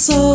so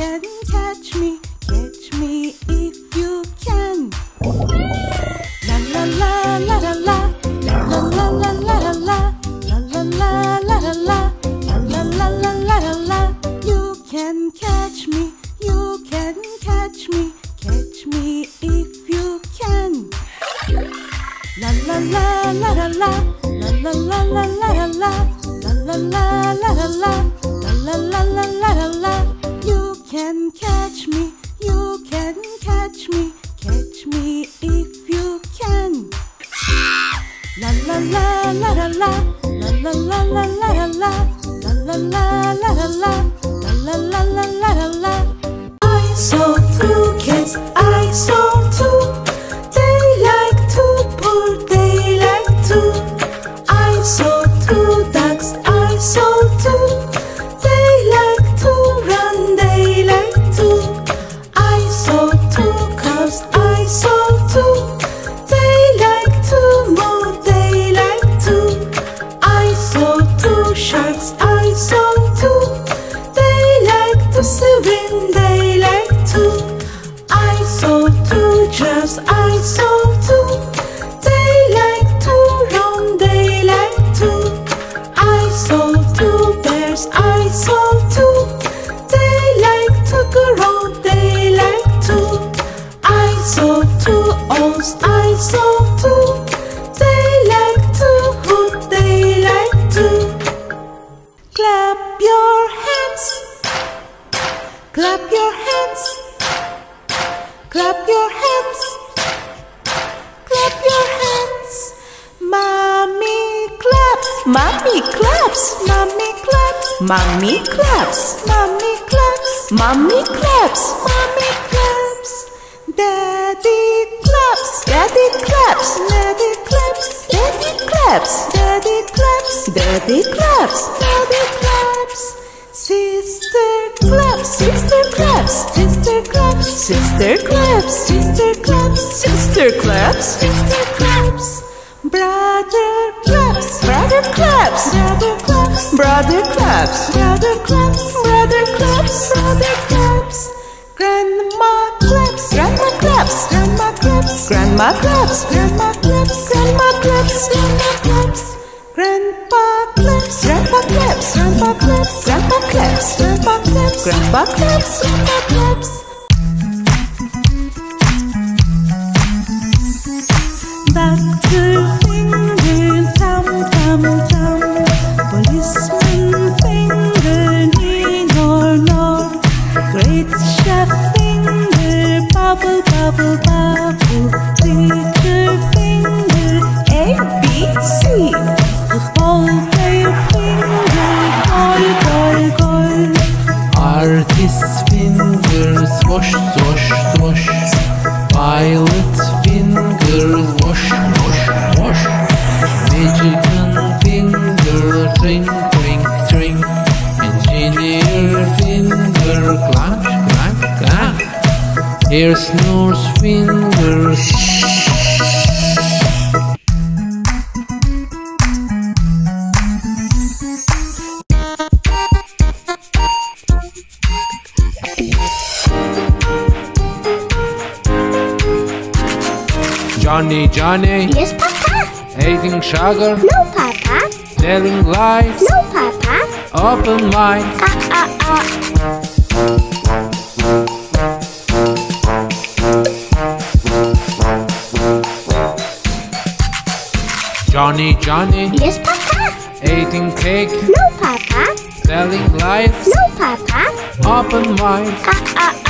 can catch me, catch me if you can. La la la la la la, la la la la la la, la la la la la, la la la la la la. la You can catch me, you can catch me, catch me if you can. La La la la la la la, la la la la la la, la la la la la la, la la la la la la can catch me, you can catch me, catch me if you can. La la la la la la la la la la Clap your hands. Clap your hands. Mommy claps. Mommy claps. Mommy claps. Mommy claps. Mommy claps. Mommy claps. Mommy claps. Daddy claps. Daddy claps. Daddy claps. Daddy claps. Daddy claps. Daddy claps. Daddy claps. Sister claps. Sister claps. Sister claps. Sister claps. Sister claps. Sister claps. Sister claps. Brother claps. Brother claps. Brother claps. Brother claps. Brother claps. Brother claps. Brother claps. Grandma claps. Grandma claps. Grandma claps. Grandma claps. Grandma claps. Grandma claps. Grandma claps. Grandpa claps. Grandpa claps. Grandpa claps. Grandpa claps. Grandpa claps. Grandpa claps. Grandpa claps. Doctor finger, tum tum tum. Policeman wash, wash, wash. Violet fingers, wash, wash, wash. Magician finger, drink, drink, drink. Engineer finger, clap, clap, clap. Here's nurse fingers. Johnny, Johnny, Yes, Papa. eating sugar, No, Papa. telling lies, No, Papa. open mind. Ah, ah, ah. Johnny, Johnny, Yes, Papa. eating cake, No, Papa. telling lies, No, Papa. open mind. Ah, ah, ah.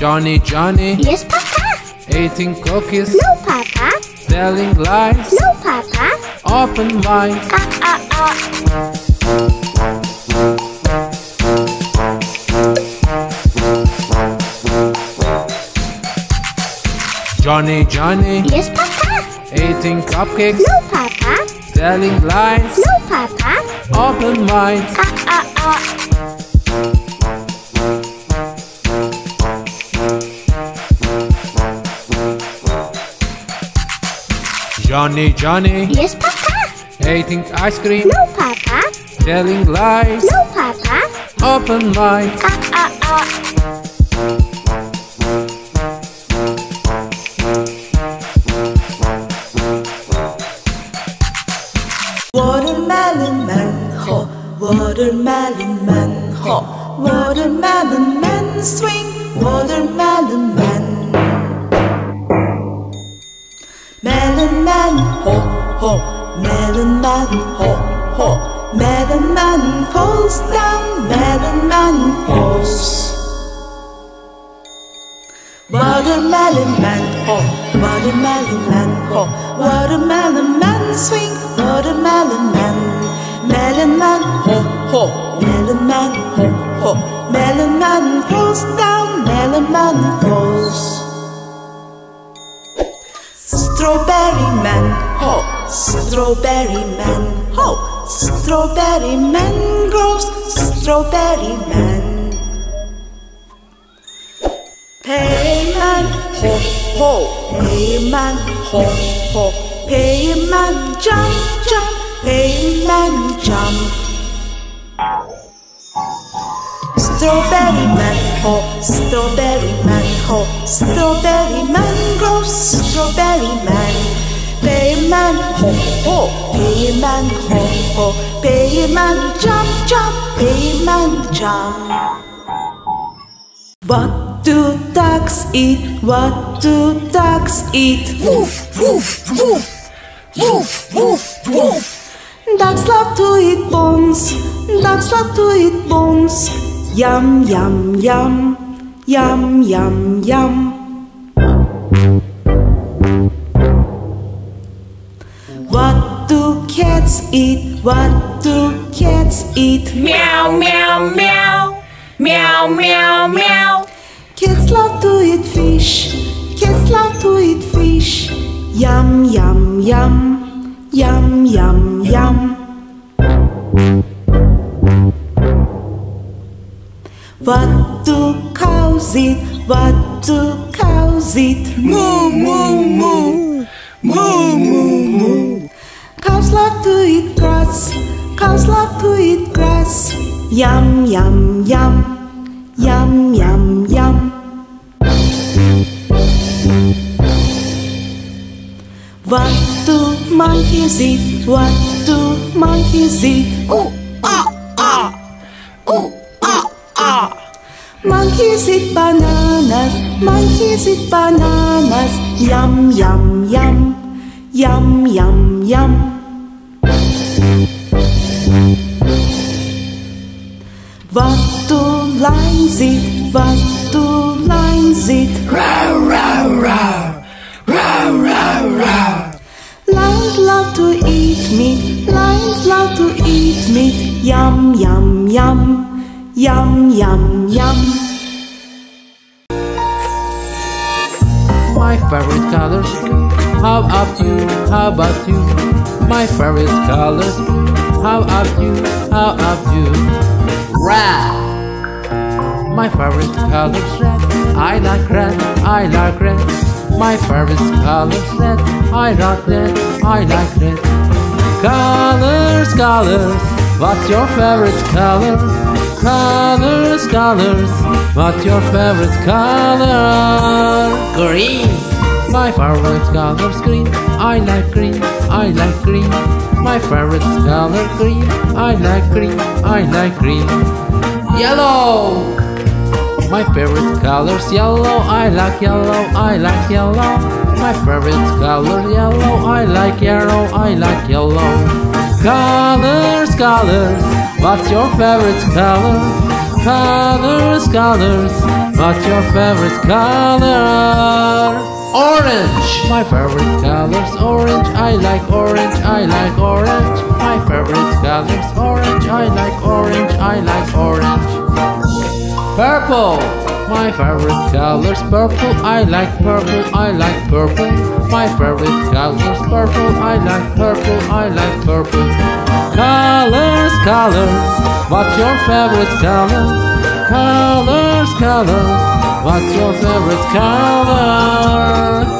Johnny, Johnny, Yes, Papa. eating cookies, No, Papa. telling lies, No, Papa. open mind. Ah, ah, ah. Johnny, Johnny, Yes, Papa. eating cupcakes, No, Papa. telling lies, No, Papa. open mind. Ah, ah, ah. Johnny, Johnny, Yes, Papa. eating ice cream, No, Papa. telling lies, No, Papa. open mind. Ah, ah, ah. Watermelon man, ho, watermelon man, ho, watermelon man, swing, watermelon man. Ho, ho, melon man, ho, ho, melon man. Falls down, melon man. Falls. Watermelon man, ho, watermelon man, ho, watermelon man, swing, watermelon man, melon man, ho, ho, melon man, ho, ho, melon man. Falls down, melon man. Falls. Strawberry man, ho, strawberry man, ho, strawberry man grows, strawberry man. Hey man, ho ho, hey man, ho ho, hey man, jump jump, hey man, jump. Strawberry man, ho, strawberry man, ho, strawberry man grows, strawberry man. Man, ho ho, hey man, ho ho, hey man, jump jump, man, jump. What do ducks eat? What do ducks eat? Woof, woof, woof. Woof, woof, woof. Ducks love to eat bones. Ducks love to eat bones. Yum, yum, yum. Yum, yum, yum. Eat? What do cats eat? Meow, meow, meow. Meow, meow, meow. Kids love to eat fish. Kids love to eat fish. Yum, yum, yum. Yum, yum, yum. What do cows eat? What do cows eat? Moo, moo, moo. Moo, moo, moo. Cows love to eat grass. Cows love to eat grass. Yum, yum, yum. Yum, yum, yum. What do monkeys eat? What do monkeys eat? Ooh, ah, ah. Ooh, ah, ah. Monkeys eat bananas. Monkeys eat bananas. Yum, yum, yum. Yum, yum, yum. What do lions eat? What do lions eat? Lions love to eat meat. Lions love to eat meat. Yum, yum, yum. Yum, yum, yum. My favorite colors. How about you? How about you? My favorite colors. How about you? How about you? Red. My favorite colors red. I like red. I like red. My favorite colors red. I like red. I like red. Colors, colors. What's your favorite color? Colors, colors. What's your favorite color? Green. My favorite color's green. I like green. I like green. My favorite color green. I like green. I like green. Yellow. My favorite color's yellow. I like yellow. I like yellow. My favorite color yellow. I like yellow. I like yellow. Colors, colors. What's your favorite color? Colors, colors. What's your favorite color? Orange. My favorite color's orange. I like orange. I like orange. My favorite color's orange. I like orange. I like orange. Purple. My favorite color's purple. I like purple. I like purple. My favorite color's purple. I like purple. I like purple. Colors, colors. What's your favorite color? Colors, colors. What's your favorite color?